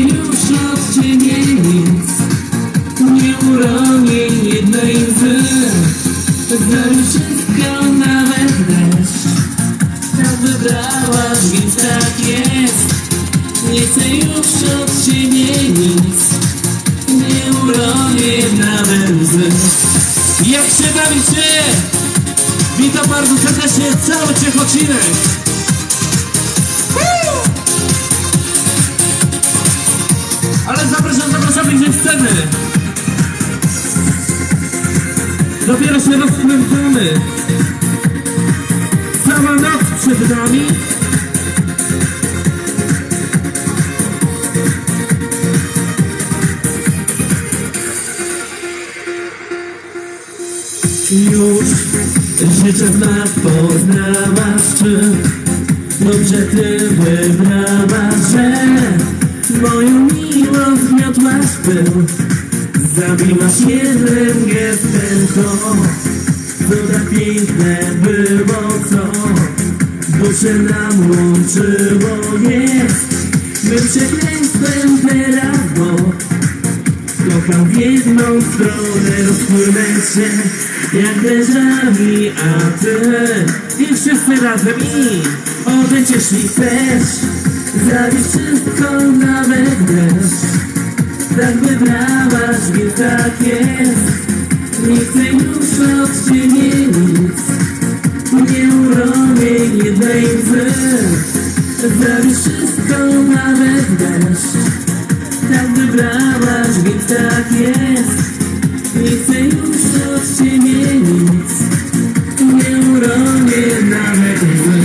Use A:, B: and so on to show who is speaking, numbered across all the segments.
A: Już od ciebie nic. Nie uronię jednej łzy. Wszystko, nawet deszcz Tak wybrałaś, więc tak jest. Nie chcę już od ciebie nic. Nie uronię nawet łzy. Jak się bawicie? Witam bardzo serdecznie cały Ciechocinek Ale zapraszam, zapraszam bliżej sceny. Dopiero się rozkręcamy. Cała noc przed nami. Już życie w nas poznałaś, czy dobrze ty wybrałaś, że moją miłość zmiotłaś pył. Zabiłaś jednym gestem to, co tak piękne było, co duszę nam łączyło jest. Mym przekleństwem teraz, bo Kocham w jedną stronę, rozpłynę się jak deszczami, a ty i wszyscy razem i odejdziesz mi też. Zabierz wszystko, nawet deszcz. Tak wybrałaś, więc tak jest. Nie chcę już od ciebie nic. Nie uronię jednej łzy. Zabierz wszystko, nawet deszcz. Tak wybrałaś, więc tak jest Nie chcę już od ciebie nic Nie uronię nawet łzy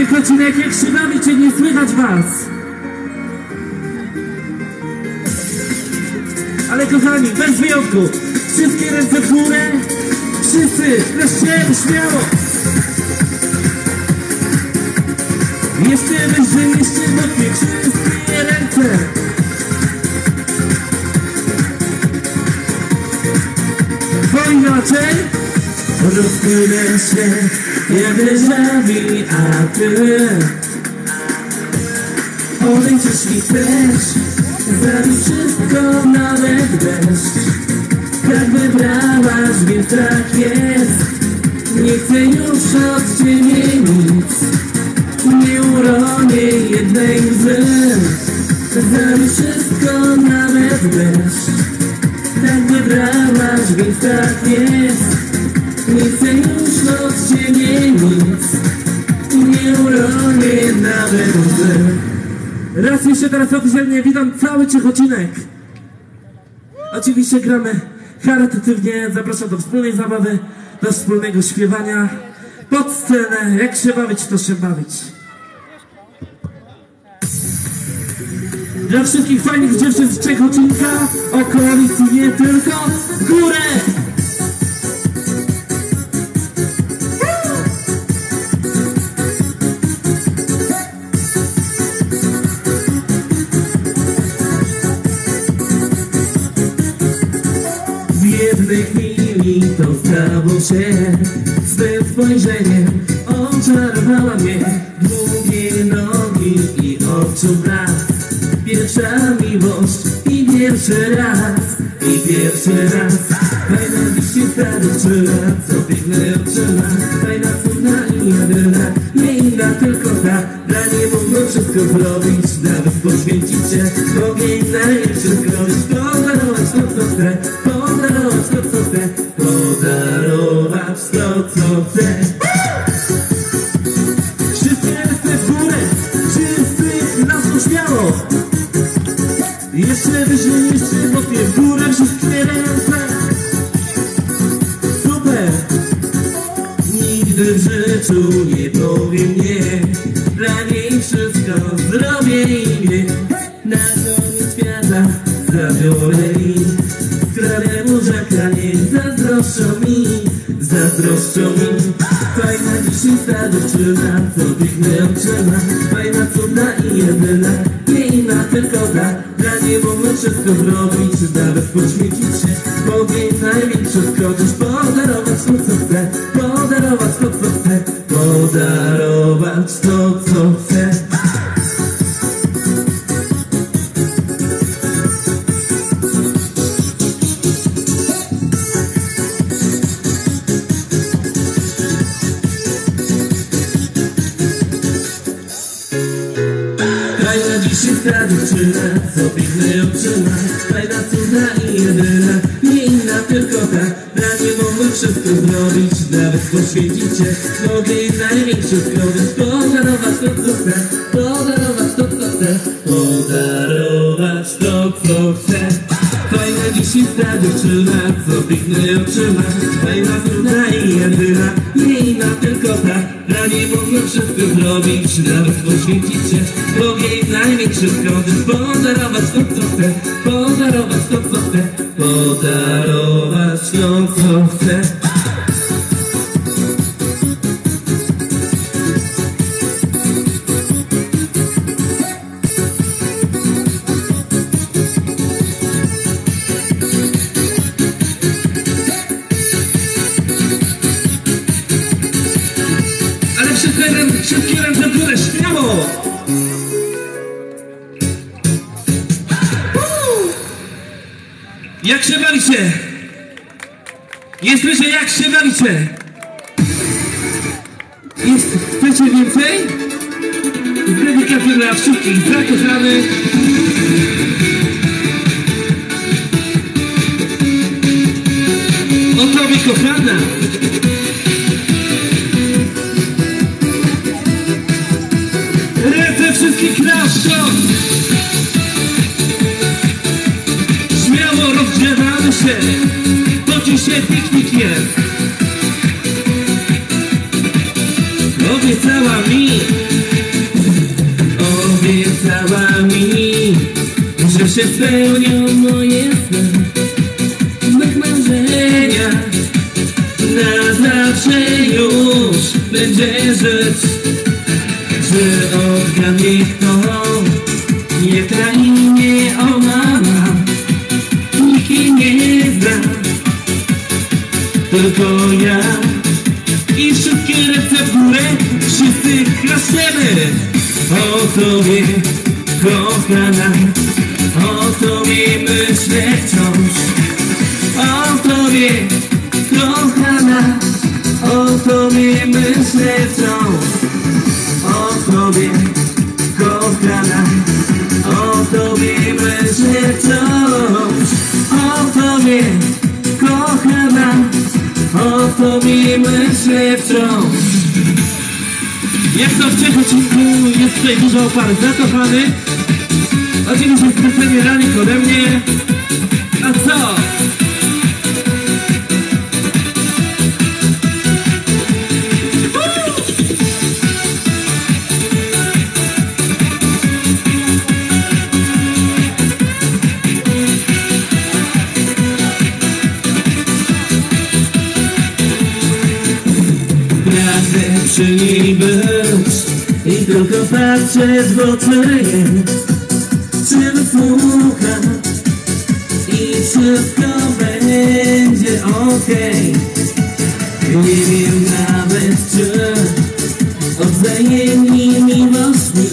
A: Ciechocinek, jak się bawicie, nie słychać was? Ale kochani, bez wyjątku Wszystkie ręce w górę Wszyscy, wreszcie, śmiało. Jeszcze wyżej, jeszcze mocniej Wszystkie ręce. Bo inaczej Rozpłynę się ty Odejdziesz mi wszystko, nawet deszcz Tak wybrałaś, więc tak jest Nie chcę już od nie uronię jednej łzy Zabij wszystko, nawet deszcz Tak wybrałaś, więc tak jest Nie chcę już od ciebie nic Nie uronię nawet łzy Raz jeszcze teraz oficjalnie witam cały Ciechocinek Oczywiście gramy charytatywnie, zapraszam do wspólnej zabawy, do wspólnego śpiewania pod scenę, jak się bawić, to się bawić. Dla wszystkich fajnych dziewczyn z Czechocinka, okolicy nie tylko, w górę! I pierwszy raz Fajna Nigdy w życiu nie powiem nie Dla niej wszystko zrobię i Na koniec świata zabiorę ich Skrawę burzaka niech zazdroszczą mi. Zazdroszczą mi. Fajna dzisiejsza dziewczyna Co piękne oczyma Fajna, cudna i jedyna Nie inna, tylko ta. Dla niej mogę wszystko zrobić Nawet poświęcić się. Mogę największe skoczyć Podarować Podarować to, co To, co chcę. Fajna dziś jest ta dziewczyna, co piękne oczyma Fajna, cudna i jedyna, nie inna, tylko ta. Dla niej mogłem wszystko zrobić, nawet poświęcić się. Mogę jej największe zgody podarować to, co chcę Podarować to, co chcę Podarować to, co chcę Jest, chcecie więcej? Z dedykacją dla wszystkich zakochanych. O tobie kochana! Ręce wszystkich klaszczą! Śmiało rozgrzewamy się, to dzisiaj piknik jest. Obiecała mi, obiecała mi, że się spełnią moje sny. Mych marzenia na zawsze już będzie żyć. Czy odgadnie kto, O tobie, kochana, o tobie myślę wciąż. O tobie, kochana, o tobie myślę wciąż. O tobie, kochana, o tobie myślę wciąż. O tobie, kochana, o tobie myślę wciąż. To w Ciechocinku jest tutaj dużo par zakochanych. Oczywiście specjalnie nich ode mnie. A co? I tylko patrzeć w oczy jej Czy wysłucha I wszystko będzie okej. Nie wiem nawet czy Odwzajemni miłości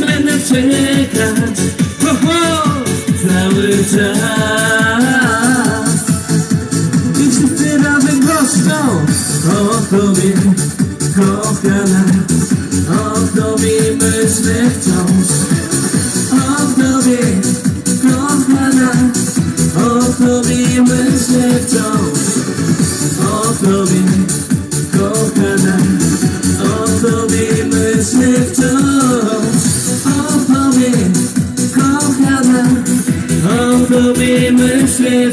A: Będę czekać. Ho, ho, Cały czas. I wszyscy razem głośno O tobie, kochana O tobie, kochana. O tobie myślę wciąż. O tobie, kochana. O tobie myślę wciąż. O tobie, kochana. O tobie myślę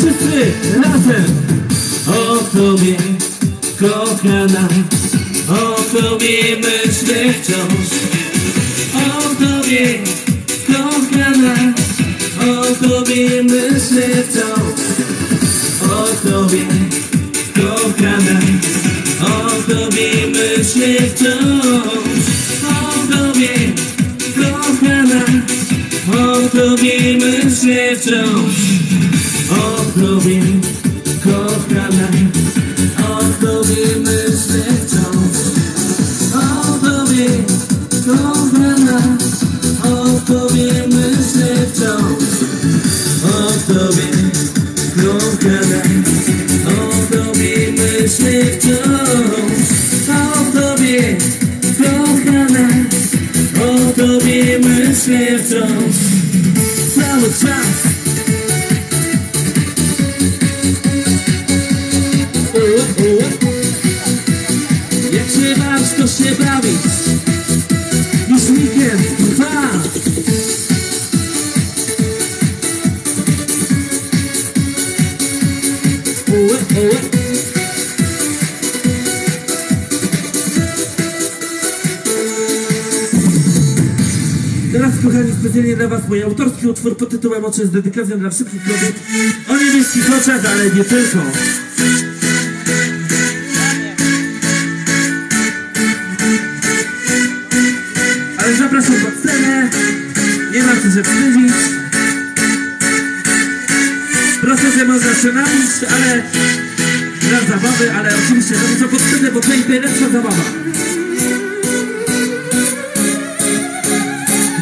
A: wszyscy razem. O Tobie, kochana O Tobie myślę wciąż. O Tobie, kochana O Tobie myślę wciąż. O Tobie, kochana O Tobie myślę wciąż. O Tobie, kochana O Tobie myślę wciąż. Oh lubię, kochana O tobie myślę wciąż O tobie, kochana O tobie myślę wciąż O tobie, kochana O tobie myślę wciąż O tobie, O tobie myślę wciąż Cały czas Teraz kochani specjalnie dla was mój autorski utwór pod tytułem Oczy z dedykacją dla wszystkich kobiet o niebieskich oczach, ale nie tylko. Ale zapraszam pod scenę, nie ma co się wstydzić. Proces można się ale dla zabawy, ale oczywiście robię co potrzebne, bo to najlepsza zabawa.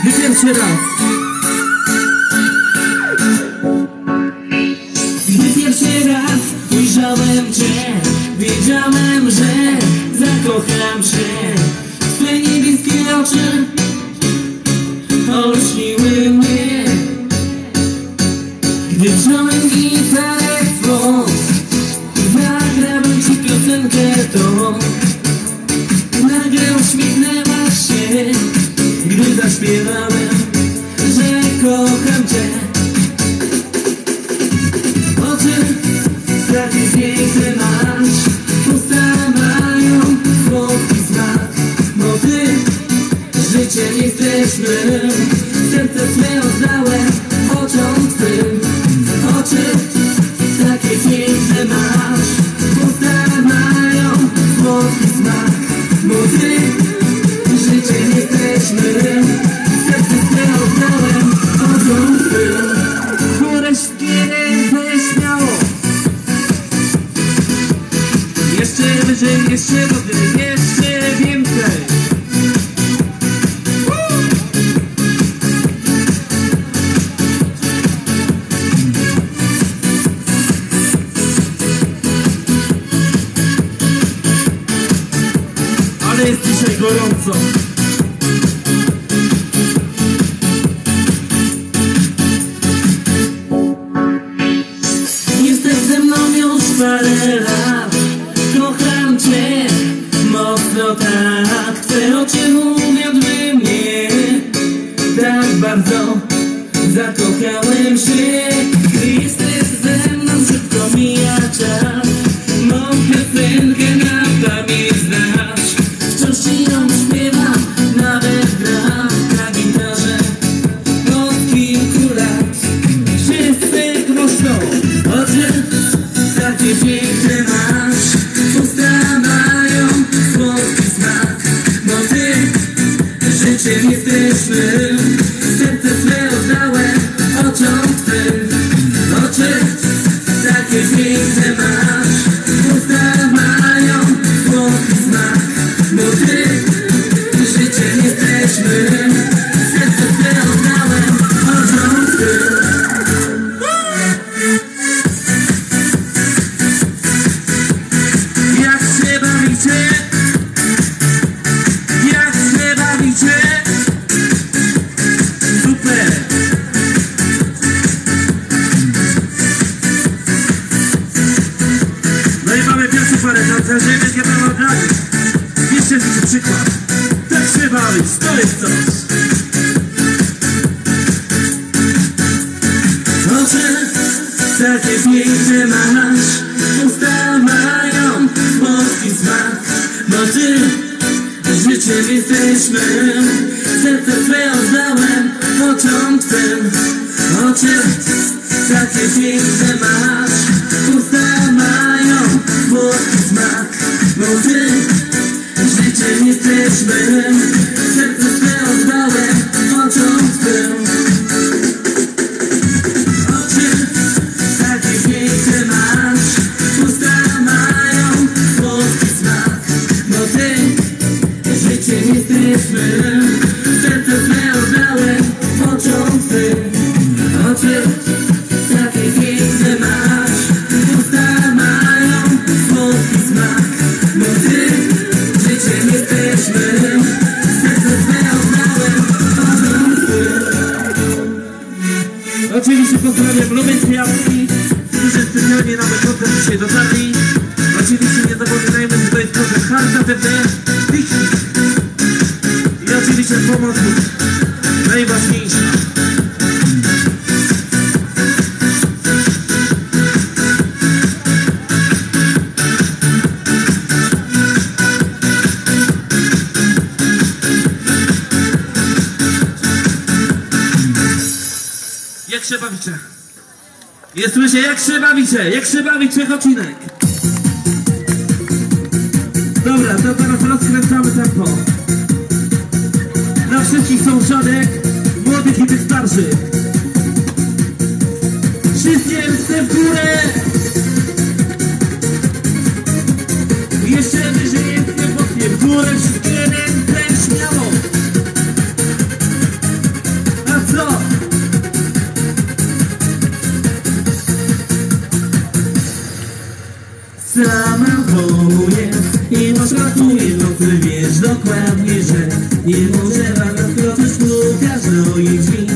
A: Nie pierwszy raz. Gdy pierwszy raz ujrzałem Cię, wiedziałem, że zakocham się. Christmas. Się bawicie? Jak się bawicie, odcinek? Dobra, to teraz rozkręcamy tempo. Dla wszystkich sąsiadek, młodych i tych starszych. Wszystkie w górę! Jest i masz ratuje nocy Wiesz dokładnie, że nie może rano wkroczyć tu każdej drzwi.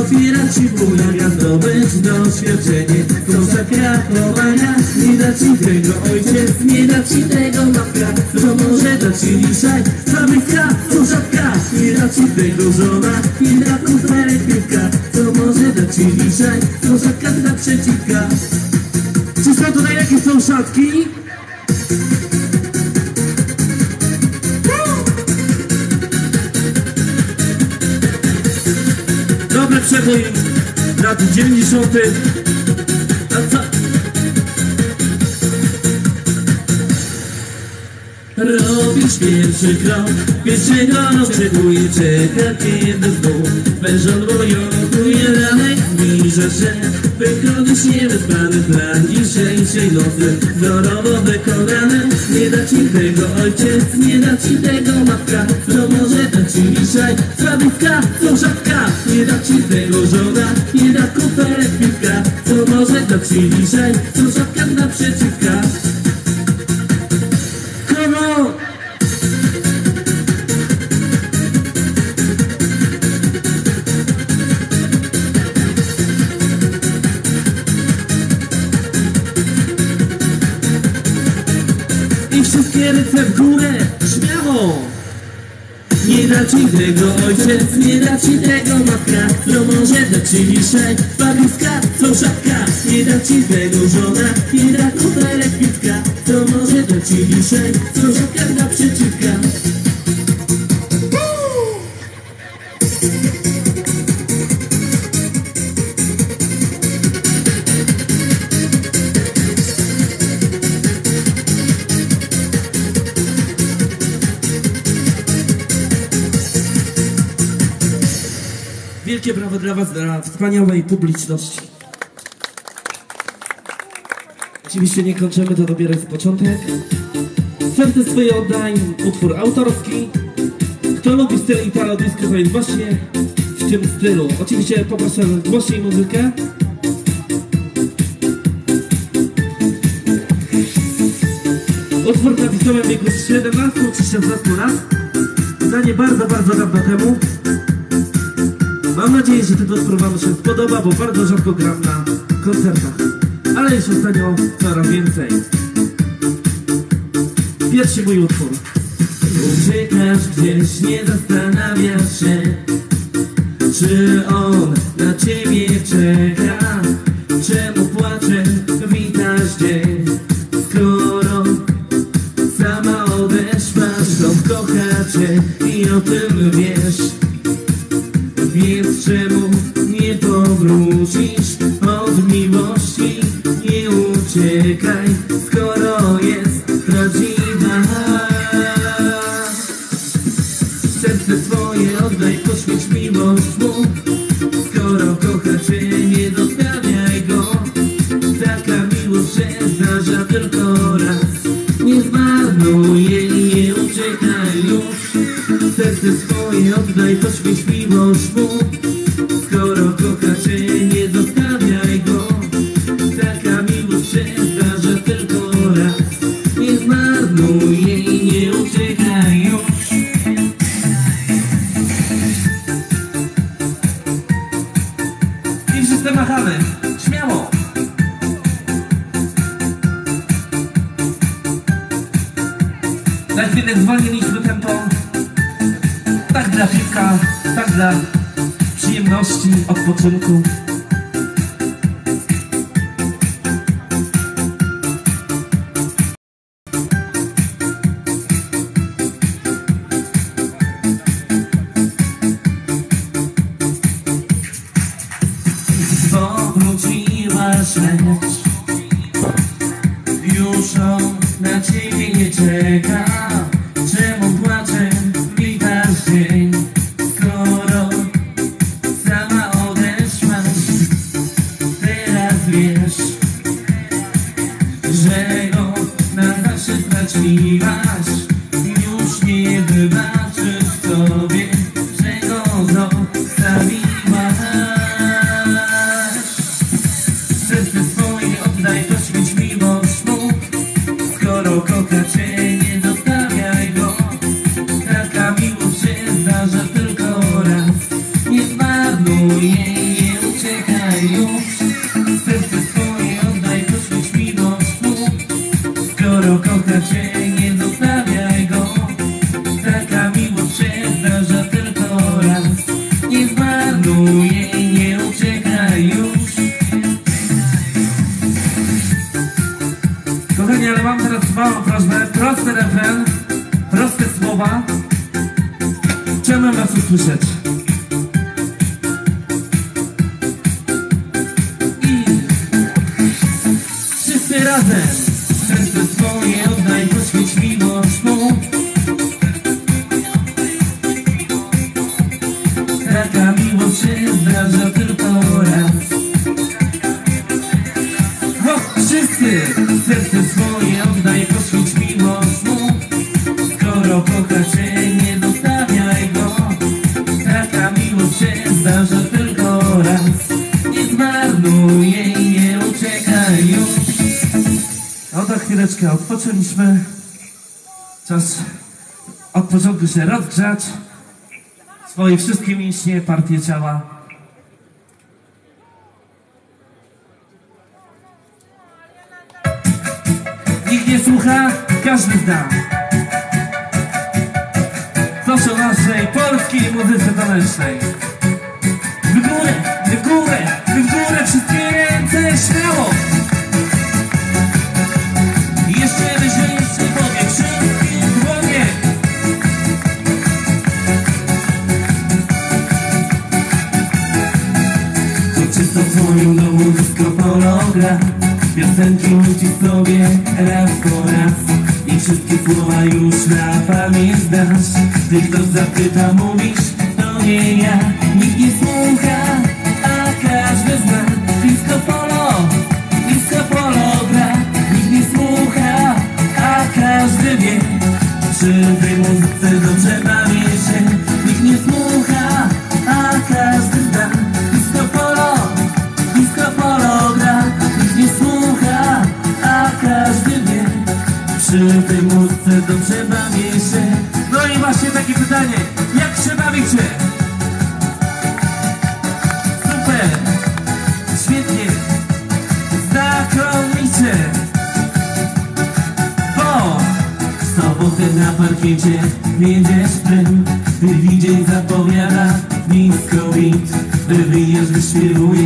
A: Otwiera ci pomaga zdobyć doświadczenie. Kosaka pomaga, nie da ci tego ojciec Nie da ci tego matka, co może dać ci dzisiaj Zabytka, sąsiadka, nie da ci tego żona. Nie da kuferek piwka, co może dać ci dzisiaj Sąsiadka naprzeciwka. Czy są tutaj jakieś sąsiadki? Przebój lat 90. A co? Robisz pierwszy krok, pierwszego oczekuje czeka kiedy znów Wężon wojowuje ranek, zbliża się Wychodzisz niewyspany plan dzisiejszej nocy. Wzorowo wykonany, nie da ci tego ojciec Nie da ci tego matka, co może dać ci dzisiaj Słabiska, sąsiadka, nie da ci tego żona Nie da kuferek piwka, co może dać ci dzisiaj Sąsiadka naprzeciwka Ręce w górę, śmiało! Nie da ci tego ojciec, nie da ci tego matka Co może dać ci dzisiaj babiska, sąsiadka Nie da ci tego żona, nie da kuferek piwka Co może dać ci dzisiaj sąsiadka naprzeciwka Wielkie brawo dla Was, dla wspaniałej publiczności. Oczywiście nie kończymy, to dopiero jest początek. Serce swoje oddaj, utwór autorski. Kto lubi styl Italo Disco, to jest właśnie w tym stylu. Oczywiście poproszę głośniej muzykę. Utwór napisałem w wieku 17 czy 16 lat. Zdanie bardzo, bardzo dawno temu. Mam nadzieję, że ten utwór Wam się spodoba, bo bardzo rzadko gram na koncertach. Ale już ostatnio coraz więcej. Pierwszy mój utwór. Uciekasz gdzieś, nie zastanawiasz się, czy on na ciebie czeka. Czemu płacze, witasz dzień, dla tak dla przyjemności, odpoczynku. Serce swoje oddaj, poświęć miłość mu Skoro kocha cię, nie zostawiaj go. Taka miłość się zdarza tylko raz. Nie zmarnuj jej, nie uciekaj już. Kochani, ale mam teraz małą prośbę, prosty refren, proste słowa. Chciałbym was usłyszeć. Czas od początku się rozgrzać Swoje wszystkie mięśnie, partie ciała Nikt nie słucha, każdy zna. Proszę o naszej polskiej muzyce tanecznej. W górę, w górę, w górę, wszystkie ręce, śmiało! W domu disco polo gra Piosenki nucić sobie raz po raz. I wszystkie słowa już na pamięć znasz Gdy ktoś zapyta, mówisz, to nie ja. Nikt nie słucha, a każdy zna. Disco polo, disco polo gra. Nikt nie słucha, a każdy wie Przy tej muzyce dobrze bawię muzyce dobrze bawię się No i właśnie takie pytanie Jak się bawicie? Super! Świetnie! Znakomicie! Bo w sobotę na parkiecie wiedziesz prym Ty dzień zapowiada nisko beat Wywijesz, wyśpiewujesz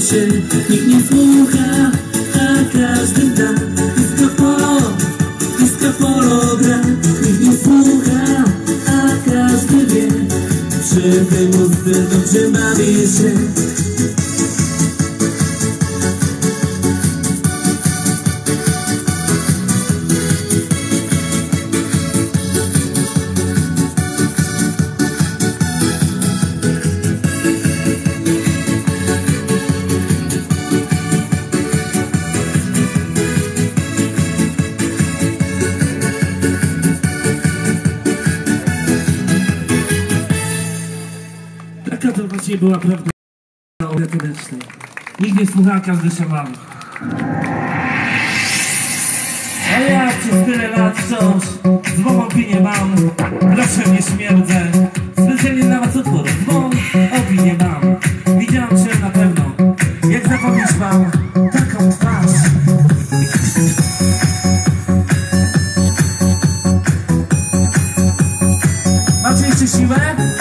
A: się nikt nie słucha, a każdy da. Disco polo, disco polo gra, nikt nie słucha, a każdy wie, czy w muzyce dobrze bawi się. merytorycznej. Nikt nie słucha, jak każdy się mam. A
B: ja przez tyle lat wciąż złą opinię mam, proszę nie śmierdzę. Specjalnie dla was utwór, złą opinię mam. Widziałam cię na pewno, jak zapomnisz mam taką twarz. Macie jeszcze siłę?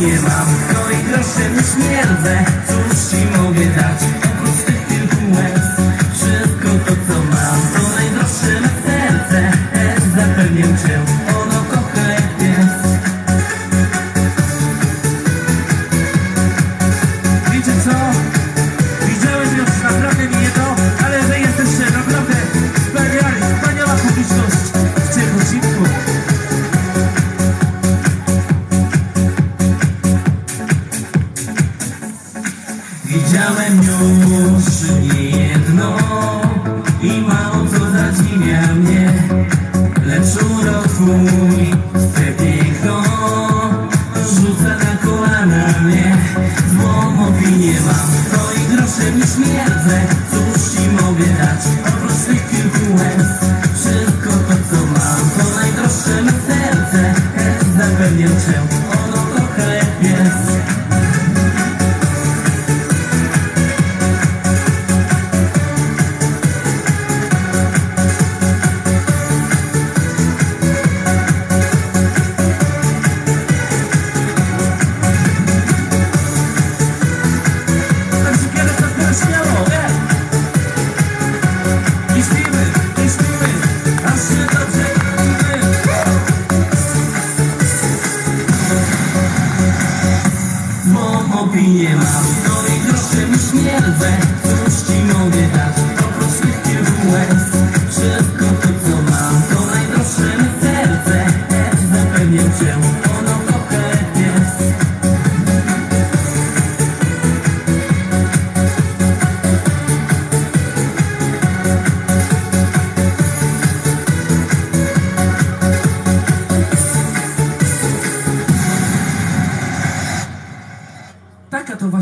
B: Nie
A: mam, no i groszem
B: już nie
A: Cóż ci mogę dać?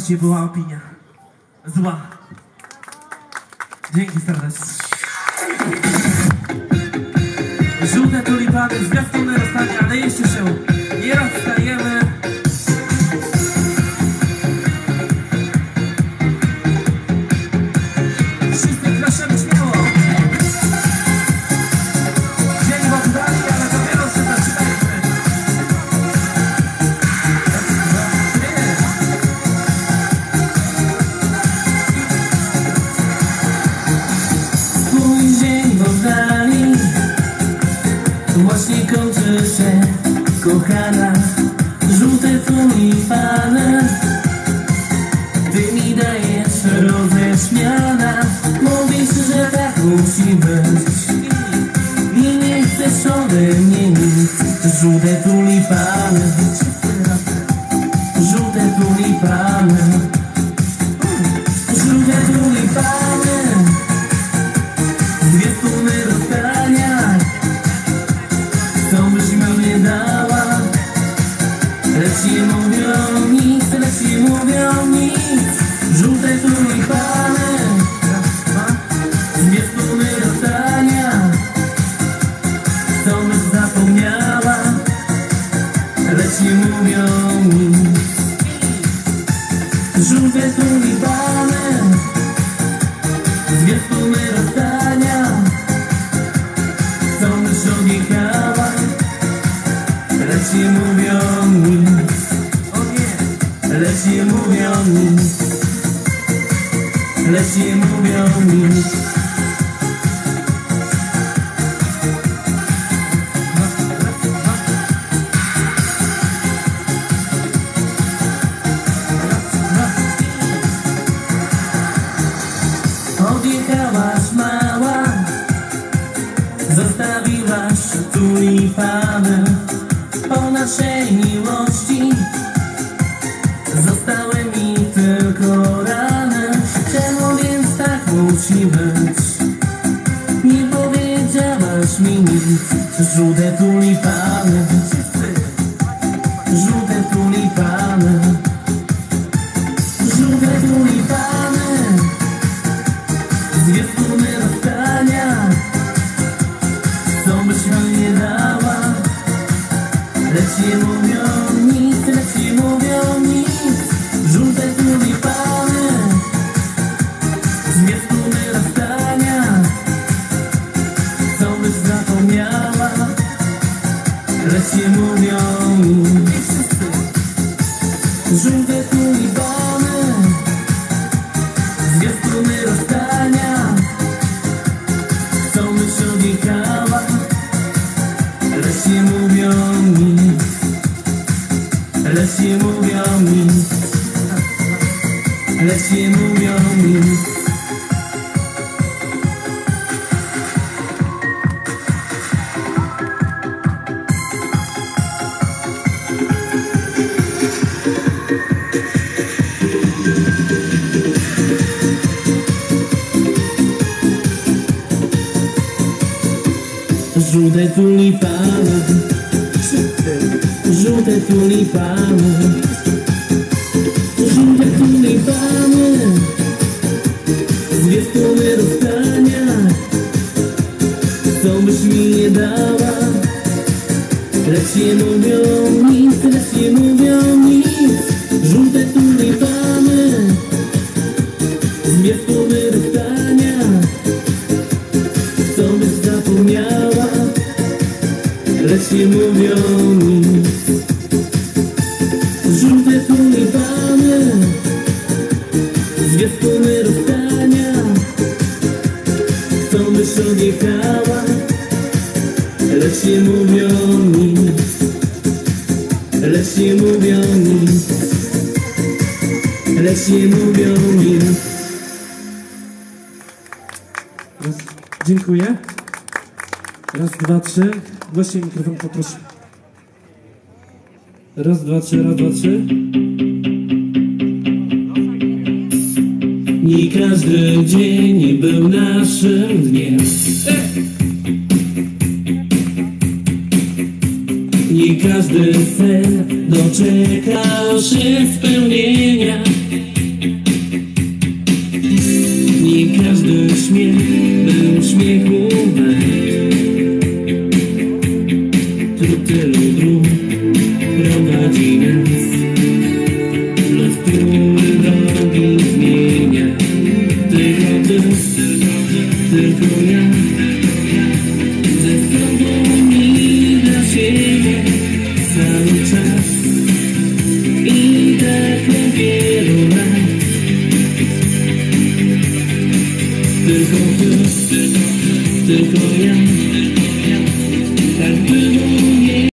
B: Właśnie była opinia. Zła. Dzięki serdecznie. Żółte tulipany, zwiastuny rozstania, ale jeszcze się.
A: Cosminin, județul Lipană, județul Lipană. Żółte tulipany. Żółte tulipany. Żółte tulipany. Zwiastuny rozstania. Co byś mi nie dała? Lecz je mówią. nie lubią.
B: Raz, dziękuję. Raz, dwa, trzy. Głośniej mikrofon poproszę. Raz, dwa, trzy, raz, dwa, trzy.
A: Nie każdy dzień był naszym dniem. Nie każdy sen doczekał się spełnienia.